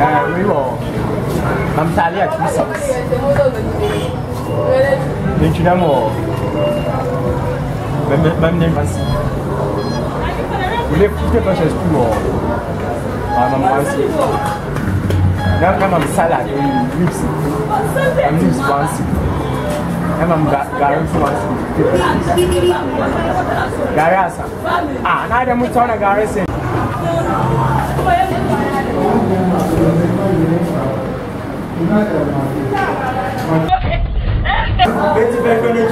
Ah oui, bon. Comme ça, à puissance. Mais tu n'as mort. Même, même les masses. Vous voulez pas chez tout, mort. Ah, maman, aussi. Là, quand on salade, on lips. On lips, on on garde, on. gari asa a ah, na da mun tauna gari sai Eti bẹ́ẹ̀ fẹ́ ní.